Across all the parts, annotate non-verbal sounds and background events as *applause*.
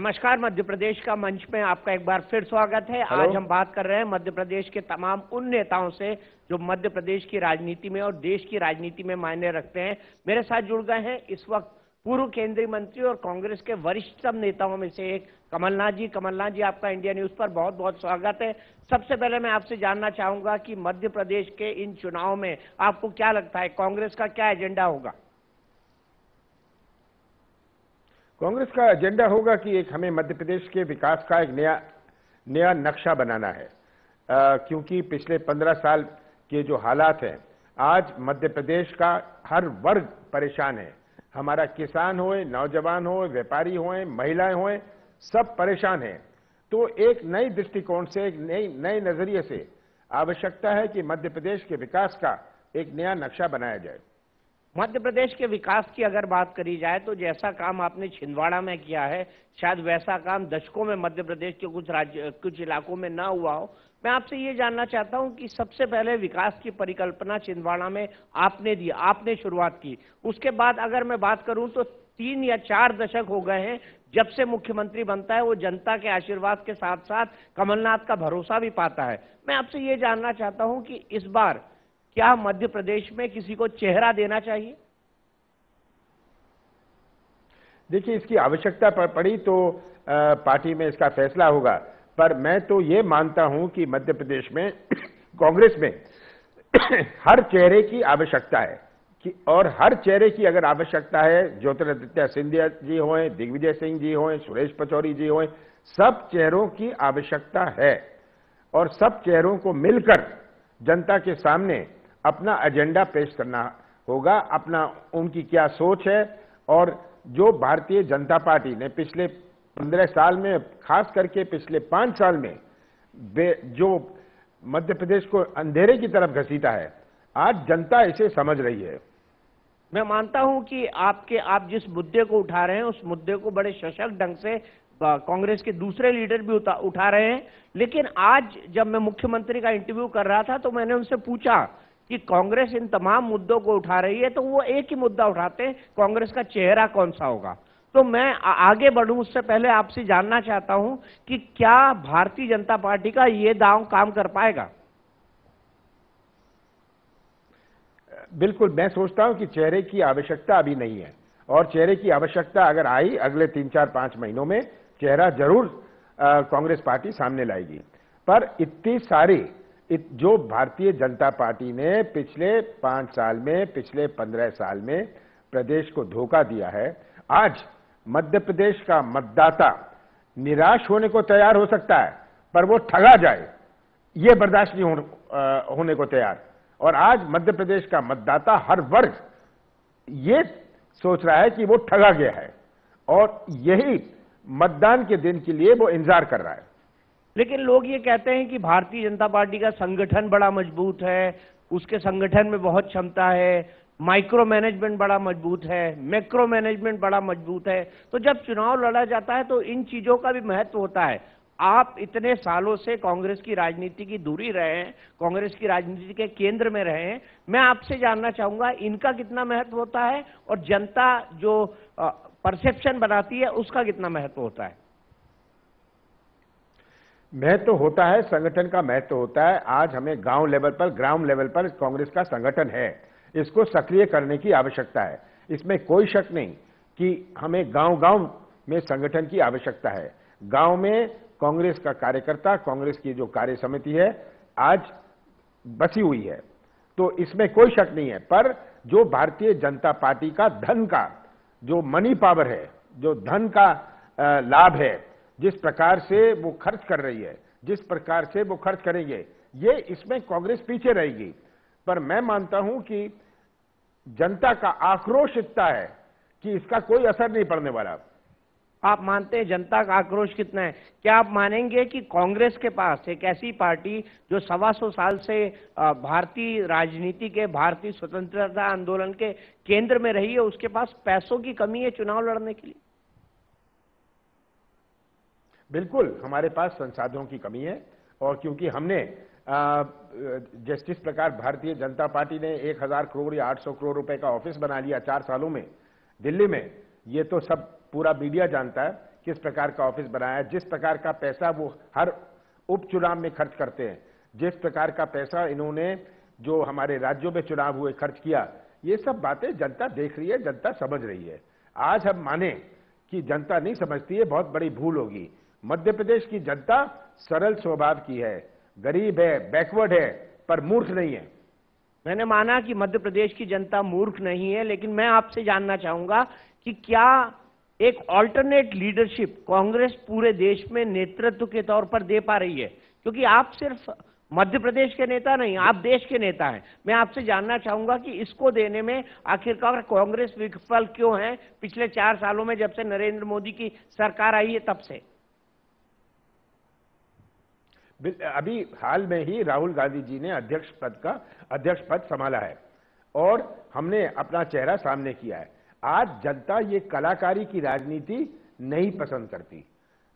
नमस्कार मध्य प्रदेश का मंच में आपका एक बार फिर स्वागत है। हेलो। आज हम बात कर रहे हैं मध्य प्रदेश के तमाम उन नेताओं से जो मध्य प्रदेश की राजनीति में और देश की राजनीति में मायने रखते हैं। मेरे साथ जुड़ गए हैं इस वक्त पूर्व केंद्रीय मंत्री और कांग्रेस के वरिष्ठतम नेताओं में से एक कमलनाथ जी। कमलनाथ जी आपका इंडिया न्यूज़ पर बहुत बहुत स्वागत है। सबसे पहले मैं आपसे जानना चाहूँगा कि मध्य प्रदेश के इन चुनाव में आपको क्या लगता है? कांग्रेस का क्या एजेंडा होगा? कांग्रेस का एजेंडा होगा कि एक हमें मध्य प्रदेश के विकास का एक नया नया नक्शा बनाना है। अ, क्योंकि पिछले पंद्रह साल के जो हालात हैं आज मध्य प्रदेश का हर वर्ग परेशान है। हमारा किसान होए नौजवान हो व्यापारी होए महिलाएँ होए सब परेशान हैं। तो एक नए दृष्टिकोण से एक नई नए नज़रिए से आवश्यकता है कि मध्य प्रदेश के विकास का एक नया नक्शा बनाया जाए। मध्य प्रदेश के विकास की अगर बात करी जाए तो जैसा काम आपने छिंदवाड़ा में किया है, शायद वैसा काम दशकों में मध्य प्रदेश के कुछ राज्य, कुछ इलाकों में ना हुआ हो। मैं आपसे ये जानना चाहता हूँ कि सबसे पहले विकास की परिकल्पना छिंदवाड़ा में आपने दी, आपने शुरुआत की। उसके बाद अगर मैं बात करूँ तो तीन या चार दशक हो गए हैं, जब से मुख्यमंत्री बनता है, वो जनता के आशीर्वाद के साथ साथ कमलनाथ का भरोसा भी पाता है। मैं आपसे ये जानना चाहता हूँ कि इस बार क्या मध्य प्रदेश में किसी को चेहरा देना चाहिए? देखिए, इसकी आवश्यकता पड़ी तो पार्टी में इसका फैसला होगा। पर मैं तो ये मानता हूँ कि मध्य प्रदेश में, *coughs* कांग्रेस में, *coughs* हर चेहरे की आवश्यकता है। कि, और हर चेहरे की अगर आवश्यकता है, ज्योतिरादित्य सिंधिया जी होए, दिग्विजय सिंह जी होए, सुरेश पचौरी जी होए, सब चेहरों की आवश्यकता है। और सब चेहरों को मिलकर जनता के सामने अपना एजेंडा पेश करना होगा अपना उनकी क्या सोच है और जो भारतीय जनता पार्टी ने पिछले पंद्रह साल में खास करके पिछले पाँच साल में जो मध्य प्रदेश को अंधेरे की तरफ़ घसीटा है आज जनता इसे समझ रही है। मैं मानता हूँ कि आपके आप जिस मुद्दे को उठा रहे हैं उस मुद्दे को बड़े सशक्त ढंग से कांग्रेस के दूसरे लीडर भी उठा, रहे हैं। लेकिन आज जब मैं मुख्यमंत्री का इंटरव्यू कर रहा था तो मैंने उनसे पूछा कि कांग्रेस इन तमाम मुद्दों को उठा रही है तो वो एक ही मुद्दा उठाते हैं, कांग्रेस का चेहरा कौन सा होगा? तो मैं आगे बढ़ूं, उससे पहले आपसे जानना चाहता हूँ कि क्या भारतीय जनता पार्टी का ये दांव काम कर पाएगा? बिल्कुल, मैं सोचता हूँ कि चेहरे की आवश्यकता अभी नहीं है, और चेहरे की आवश्यकता अगर आई अगले तीन चार पाँच महीनों में, चेहरा ज़रूर कांग्रेस पार्टी सामने लाएगी। पर इतनी सारी जो भारतीय जनता पार्टी ने पिछले पाँच साल में पिछले पंद्रह साल में प्रदेश को धोखा दिया है आज मध्य प्रदेश का मतदाता निराश होने को तैयार हो सकता है पर वो ठगा जाए ये बर्दाश्त नहीं हो, अ, होने को तैयार। और आज मध्य प्रदेश का मतदाता हर वर्ग ये सोच रहा है कि वो ठगा गया है और यही मतदान के दिन के लिए वो इंतज़ार कर रहा है। लेकिन लोग ये कहते हैं कि भारतीय जनता पार्टी का संगठन बड़ा मज़बूत है, उसके संगठन में बहुत क्षमता है माइक्रो मैनेजमेंट बड़ा मज़बूत है मैक्रो मैनेजमेंट बड़ा मज़बूत है। तो जब चुनाव लड़ा जाता है तो इन चीज़ों का भी महत्व होता है। आप इतने सालों से कांग्रेस की राजनीति की दूरी रहे हैं, कांग्रेस की राजनीति के केंद्र में रहे हैं। मैं आपसे जानना चाहूँगा, इनका कितना महत्व होता है और जनता जो परसेप्शन बनाती है, उसका कितना महत्व होता है? महत्व होता है, संगठन का महत्व होता है। आज हमें गाँव लेवल पर ग्राउंड लेवल पर कांग्रेस का संगठन है। इसको सक्रिय करने की आवश्यकता है। इसमें कोई शक नहीं कि हमें गाँव गाँव में संगठन की आवश्यकता है। गाँव में कांग्रेस का कार्यकर्ता, कांग्रेस की जो कार्य समिति है, आज बसी हुई है। तो इसमें कोई शक नहीं है। पर जो भारतीय जनता पार्टी का धन का, जो मनी पावर है, जो धन का लाभ है जिस प्रकार से वो खर्च कर रही है, जिस प्रकार से वो खर्च करेंगे, ये इसमें कांग्रेस पीछे रहेगी। पर मैं मानता हूँ कि जनता का आक्रोश इतना है कि इसका कोई असर नहीं पड़ने वाला। आप मानते हैं जनता का आक्रोश कितना है? क्या आप मानेंगे कि कांग्रेस के पास एक ऐसी पार्टी जो सवा सौ साल से भारतीय राजनीति के, भारतीय स्वतंत्रता आंदोलन के केंद्र में रही है, उसके पास पैसों की कमी है चुनाव लड़ने के लिए? बिल्कुल, हमारे पास संसाधनों की कमी है और क्योंकि हमने जिस प्रकार भारतीय जनता पार्टी ने एक हज़ार करोड़ या आठ सौ करोड़ रुपए का ऑफ़िस बना लिया चार सालों में, दिल्ली में, ये तो सब पूरा मीडिया जानता है किस प्रकार का ऑफ़िस बनाया जिस प्रकार का पैसा वो हर उपचुनाव में खर्च करते हैं, जिस प्रकार का पैसा इन्होंने जो हमारे राज्यों में चुनाव हुए खर्च किया, ये सब बातें जनता देख रही है, जनता समझ रही है। आज हम माने कि जनता नहीं समझती है, बहुत बड़ी भूल होगी। मध्य प्रदेश की जनता सरल स्वभाव की है। गरीब है बैकवर्ड है, पर मूर्ख नहीं है। मैंने माना कि मध्य प्रदेश की जनता मूर्ख नहीं है, लेकिन मैं आपसे जानना चाहूँगा कि क्या एक ऑल्टरनेट लीडरशिप कांग्रेस पूरे देश में नेतृत्व के तौर पर दे पा रही है? क्योंकि आप सिर्फ़ मध्य प्रदेश के नेता नहीं, आप देश के नेता हैं। मैं आपसे जानना चाहूँगा कि इसको देने में आखिरकार कांग्रेस विफल क्यों है? पिछले चार सालों में जब से नरेंद्र मोदी की सरकार आई है, तब से। अभी हाल में ही राहुल गांधी जी ने अध्यक्ष पद का, अध्यक्ष पद संभाला है और हमने अपना चेहरा सामने किया है। आज जनता ये कलाकारी की राजनीति नहीं पसंद करती।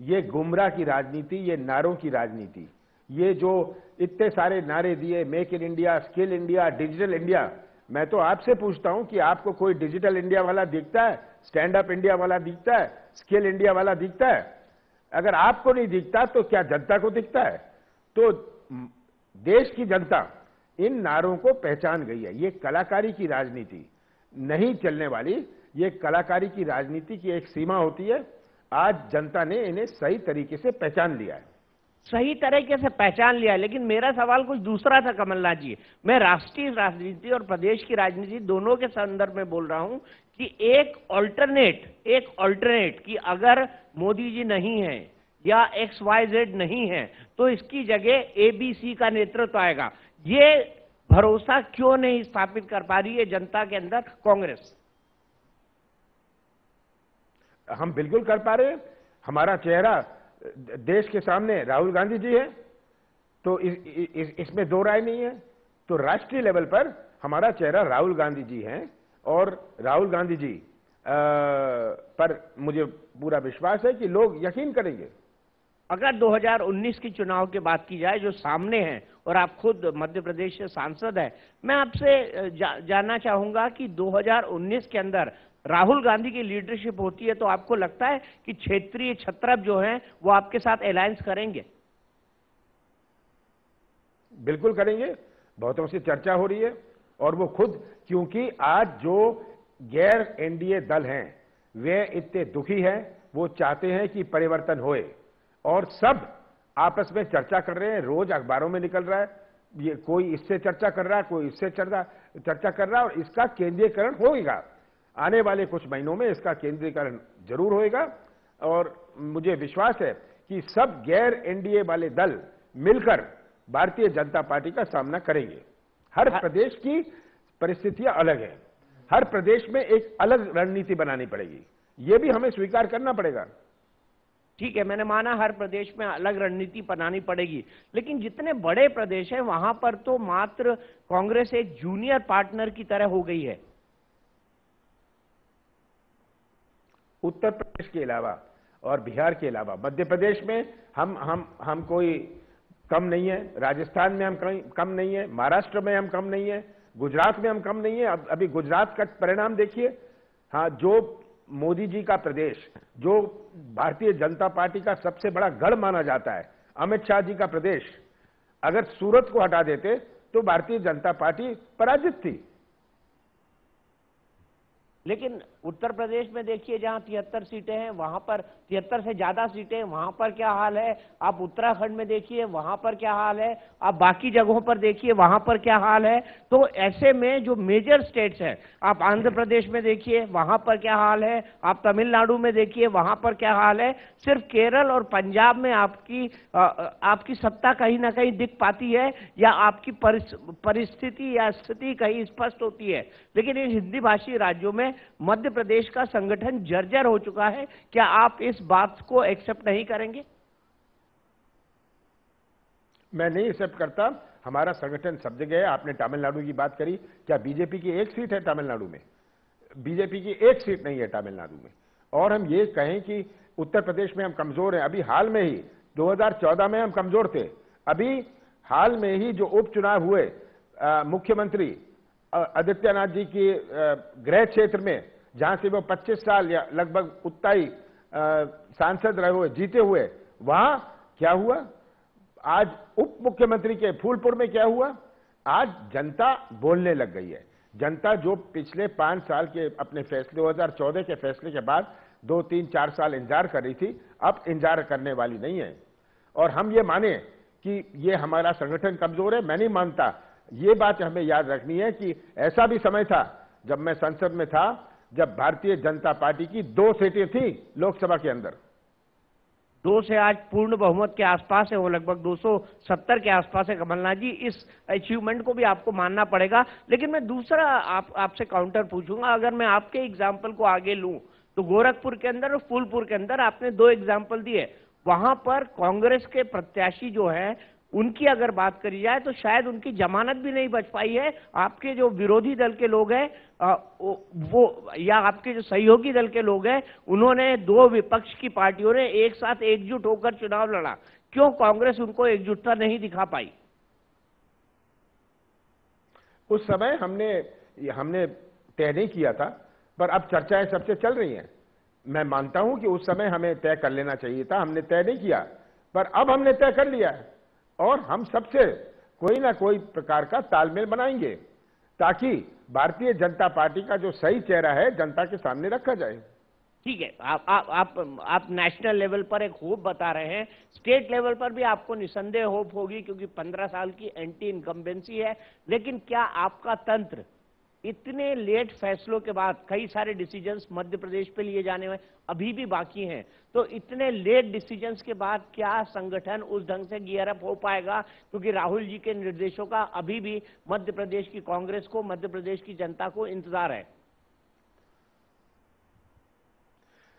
ये गुमराह की राजनीति, ये नारों की राजनीति। ये जो इतने सारे नारे दिए, make in India, skill India, digital India, मैं तो आपसे पूछता हूँ कि आपको कोई डिजिटल इंडिया वाला दिखता है, स्टैंड अप इंडिया वाला दिखता है, स्किल इंडिया वाला दिखता है? अगर आपको नहीं दिखता तो क्या जनता को दिखता है? तो देश की जनता इन नारों को पहचान गई है। ये कलाकारी की राजनीति नहीं चलने वाली, ये कलाकारी की राजनीति की एक सीमा होती है। आज जनता ने इन्हें सही तरीके से पहचान लिया है। सही तरीके से पहचान लिया लेकिन मेरा सवाल कुछ दूसरा था, कमलनाथ जी। मैं राष्ट्रीय राजनीति और प्रदेश की राजनीति दोनों के संदर्भ में बोल रहा हूँ कि एक ऑल्टरनेट एक ऑल्टरनेट कि अगर मोदी जी नहीं है या एक्स वाई जेड नहीं है तो इसकी जगह एबीसी का नेतृत्व आएगा। ये भरोसा क्यों नहीं स्थापित कर पा रही है जनता के अंदर? कांग्रेस। हम बिल्कुल कर पा रहे हैं। हमारा चेहरा देश के सामने राहुल गांधी जी है तो इस, इस, इसमें दो राय नहीं है। तो राष्ट्रीय लेवल पर हमारा चेहरा राहुल गांधी जी हैं और राहुल गांधी जी आ, पर मुझे पूरा विश्वास है कि लोग यकीन करेंगे। अगर 2019 की चुनाव की बात की जाए जो सामने है और आप खुद मध्य प्रदेश से सांसद है मैं आपसे जा, जानना चाहूँगा कि 2019 के अंदर राहुल गांधी की लीडरशिप होती है तो आपको लगता है कि क्षेत्रीय छत्रप जो हैं वो आपके साथ अलायंस करेंगे? बिल्कुल करेंगे। बहुतों से चर्चा हो रही है और वो खुद क्योंकि आज जो गैर एनडीए दल हैं वे इतने दुखी हैं वो चाहते हैं कि परिवर्तन होए। और सब आपस में चर्चा कर रहे हैं रोज अखबारों में निकल रहा है। ये कोई इससे चर्चा कर रहा है कोई इससे चर्चा चर्चा कर रहा है और इसका केंद्रीयकरण होगा आने वाले कुछ महीनों में इसका केंद्रीकरण ज़रूर होएगा और मुझे विश्वास है कि सब गैर एनडीए वाले दल मिलकर भारतीय जनता पार्टी का सामना करेंगे। हर प्रदेश की परिस्थितियाँ अलग है। हर प्रदेश में एक अलग रणनीति बनानी पड़ेगी। यह भी हमें स्वीकार करना पड़ेगा। ठीक है, मैंने माना हर प्रदेश में अलग रणनीति बनानी पड़ेगी, लेकिन जितने बड़े प्रदेश हैं, वहाँ पर तो मात्र कांग्रेस एक जूनियर पार्टनर की तरह हो गई है। उत्तर प्रदेश के अलावा और बिहार के अलावा, मध्य प्रदेश में हम हम हम कोई कम नहीं है, राजस्थान में हम कम नहीं है, महाराष्ट्र में हम कम नहीं है, गुजरात में हम कम नहीं है। अभी गुजरात का परिणाम देखिए हाँ जो मोदी जी का प्रदेश, जो भारतीय जनता पार्टी का सबसे बड़ा गढ़ माना जाता है, अमित शाह जी का प्रदेश, अगर सूरत को हटा देते तो भारतीय जनता पार्टी पराजित थी। लेकिन उत्तर प्रदेश में देखिए जहाँ तिहत्तर सीटें हैं वहाँ पर तिहत्तर से ज़्यादा सीटें वहाँ पर क्या हाल है? आप उत्तराखंड में देखिए वहाँ पर क्या हाल है? आप बाकी जगहों पर देखिए वहाँ पर क्या हाल है? तो ऐसे में जो मेजर स्टेट्स हैं आप आंध्र प्रदेश में देखिए वहाँ पर क्या हाल है? आप तमिलनाडु में देखिए वहाँ पर क्या हाल है? सिर्फ़ केरल और पंजाब में आपकी आ, आपकी सत्ता कहीं ना कहीं दिख पाती है या आपकी परिस्थिति या स्थिति कहीं स्पष्ट होती है। लेकिन इन हिंदी भाषी राज्यों में मध्य प्रदेश का संगठन जर्जर हो चुका है, क्या आप इस बात को एक्सेप्ट नहीं करेंगे? मैं नहीं एक्सेप्ट करता। हमारा संगठन सब जगह है। आपने तमिलनाडु की बात करी। क्या बीजेपी की एक सीट है तमिलनाडु में? बीजेपी की एक सीट नहीं है तमिलनाडु में। और हम ये कहें कि उत्तर प्रदेश में हम कमज़ोर हैं। अभी हाल में ही 2014 में हम कमज़ोर थे। अभी हाल में ही जो उपचुनाव हुए मुख्यमंत्री आदित्यनाथ जी की गृह क्षेत्र में जहाँ से वो 25 साल या लगभग उतना ही सांसद रहे हुए, जीते हुए, वहाँ क्या हुआ? आज उप मुख्यमंत्री के फूलपुर में क्या हुआ? आज जनता बोलने लग गई है। जनता जो पिछले पाँच साल के अपने फैसले 2014 के फैसले के बाद दो, तीन, चार साल इंतज़ार कर रही थी, अब इंतज़ार करने वाली नहीं है। और हम ये माने कि ये हमारा संगठन कमज़ोर है, मैं नहीं मानता। ये बात हमें याद रखनी है कि ऐसा भी समय था जब मैं संसद में था जब भारतीय जनता पार्टी की दो सीटें थी लोकसभा के अंदर। दो से आज पूर्ण बहुमत के आसपास है, वो लगभग 270 के आसपास है। कमलनाथ जी, इस अचीवमेंट को भी आपको मानना पड़ेगा। लेकिन मैं दूसरा आप, आपसे काउंटर पूछूँगा। अगर मैं आपके एग्ज़ाम्पल को आगे लूँ तो गोरखपुर के अंदर और फूलपुर के अंदर आपने दो एग्ज़ाम्पल दिए वहाँ पर कांग्रेस के प्रत्याशी जो है उनकी अगर बात करी जाए तो शायद उनकी जमानत भी नहीं बच पाई है। आपके जो विरोधी दल के लोग हैं वो या आपके जो सहयोगी दल के लोग हैं, उन्होंने दो विपक्ष की पार्टियों ने एक साथ एकजुट होकर चुनाव लड़ा। क्यों कांग्रेस उनको एकजुटता नहीं दिखा पाई? उस समय हमने हमने तय नहीं किया था, पर अब चर्चाएँ सबसे चल रही हैं। मैं मानता हूँ कि उस समय हमें तय कर लेना चाहिए था, हमने तय नहीं किया, पर अब हमने तय कर लिया और हम सबसे कोई ना कोई प्रकार का तालमेल बनाएँगे, ताकि भारतीय जनता पार्टी का जो सही चेहरा है, जनता के सामने रखा जाए। ठीक है, आप आप आप आप नेशनल लेवल पर एक होप बता रहे हैं। स्टेट लेवल पर भी आपको निसंदेह होप होगी, क्योंकि पंद्रह साल की एंटी इनकम्बेंसी है। लेकिन क्या आपका तंत्र इतने लेट फैसलों के बाद कई सारे डिसीजंस मध्य प्रदेश पे लिए जाने में अभी भी बाकी हैं। तो इतने लेट डिसीजंस के बाद क्या संगठन उस ढंग से गियर अप हो पाएगा? क्योंकि राहुल जी के निर्देशों का अभी भी मध्य प्रदेश की कांग्रेस को, मध्य प्रदेश की जनता को इंतज़ार है।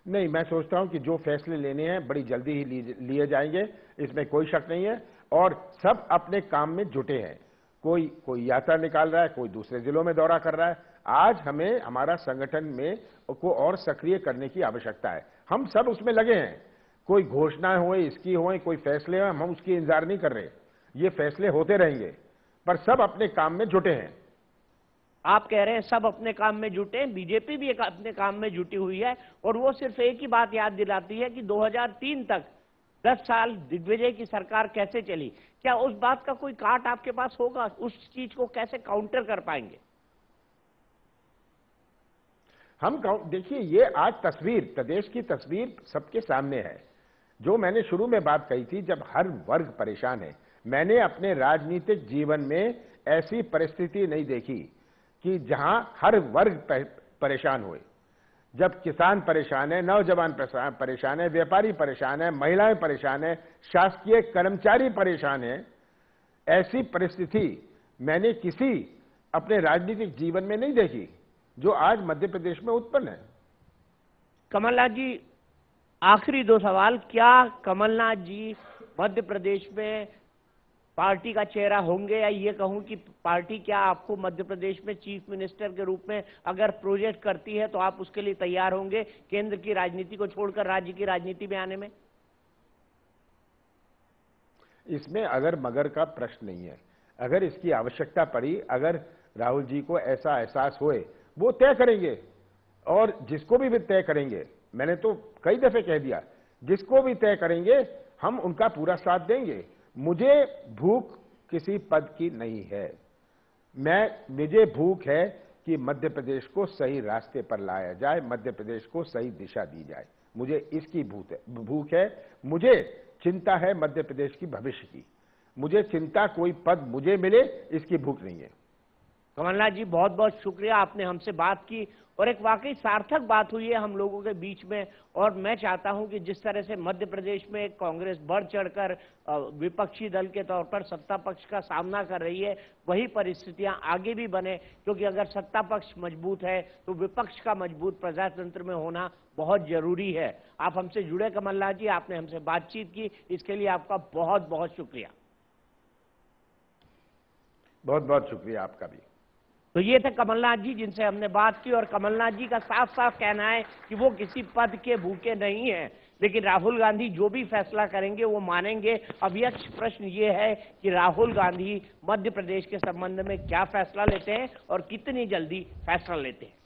नहीं, मैं सोचता हूँ कि जो फैसले लेने हैं, बड़ी जल्दी ही लिए जाएँगे। इसमें कोई शक नहीं है और सब अपने काम में जुटे हैं। कोई कोई यात्रा निकाल रहा है, कोई दूसरे जिलों में दौरा कर रहा है। आज हमें, हमारा संगठन में को और सक्रिय करने की आवश्यकता है। हम सब उसमें लगे हैं। कोई घोषणा हो इसकी हो कोई फैसले हो हम उसकी इंतज़ार नहीं कर रहे। ये फैसले होते रहेंगे, पर सब अपने काम में जुटे हैं। आप कह रहे हैं सब अपने काम में जुटे हैं, बीजेपी भी एक अपने काम में जुटी हुई है, और वो सिर्फ़ एक ही बात याद दिलाती है कि 2003 तक 10 साल दिग्विजय की सरकार कैसे चली? क्या उस बात का कोई काट आपके पास होगा? उस चीज़ को कैसे काउंटर कर पाएँगे? हम देखिए, ये आज तस्वीर, प्रदेश की तस्वीर सबके सामने है। जो मैंने शुरू में बात कही थी, जब हर वर्ग परेशान है, मैंने अपने राजनीतिक जीवन में ऐसी परिस्थिति नहीं देखी कि जहाँ हर वर्ग परेशान हुए। जब किसान परेशान है, नौजवान परेशान है, व्यापारी परेशान है, महिलाएँ परेशान है, शासकीय कर्मचारी परेशान है, ऐसी परिस्थिति मैंने किसी अपने राजनीतिक जीवन में नहीं देखी, जो आज मध्य प्रदेश में उत्पन्न है। कमलनाथ जी, आखिरी दो सवाल, क्या कमलनाथ जी मध्य प्रदेश में पार्टी का चेहरा होंगे या ये कहूँ कि पार्टी क्या आपको मध्य प्रदेश में चीफ मिनिस्टर के रूप में अगर प्रोजेक्ट करती है तो आप उसके लिए तैयार होंगे केंद्र की राजनीति को छोड़कर राज्य की राजनीति में आने में? इसमें अगर मगर का प्रश्न नहीं है। अगर इसकी आवश्यकता पड़ी अगर राहुल जी को ऐसा एहसास होए वो तय करेंगे। और जिसको भी, भी तय करेंगे मैंने तो कई दफे कह दिया जिसको भी तय करेंगे हम उनका पूरा साथ देंगे। मुझे भूख किसी पद की नहीं है। मैं मुझे भूख है कि मध्य प्रदेश को सही रास्ते पर लाया जाए, मध्य प्रदेश को सही दिशा दी जाए। मुझे इसकी भूत है, भूख है। मुझे चिंता है मध्य प्रदेश की भविष्य की। मुझे चिंता कोई पद मुझे मिले, इसकी भूख नहीं है। कमलनाथ जी बहुत बहुत शुक्रिया, आपने हमसे बात की। और एक वाकई सार्थक बात हुई है हम लोगों के बीच में। और मैं चाहता हूँ कि जिस तरह से मध्य प्रदेश में कांग्रेस बढ़ चढ़कर विपक्षी दल के तौर पर सत्ता पक्ष का सामना कर रही है, वही परिस्थितियाँ आगे भी बने। क्योंकि अगर सत्ता पक्ष मज़बूत है तो विपक्ष का मज़बूत प्रजातंत्र में होना बहुत ज़रूरी है। आप हमसे जुड़े, कमलनाथ जी, आपने हमसे बातचीत की। इसके लिए आपका बहुत बहुत शुक्रिया। बहुत बहुत शुक्रिया आपका भी। तो ये थे कमलनाथ जी जिनसे हमने बात की और कमलनाथ जी का साफ़ साफ़ कहना है कि वो किसी पद के भूखे नहीं है। लेकिन राहुल गांधी जो भी फैसला करेंगे, वो मानेंगे। अब यक्ष प्रश्न ये है कि राहुल गांधी मध्य प्रदेश के संबंध में क्या फैसला लेते हैं और कितनी जल्दी फैसला लेते हैं?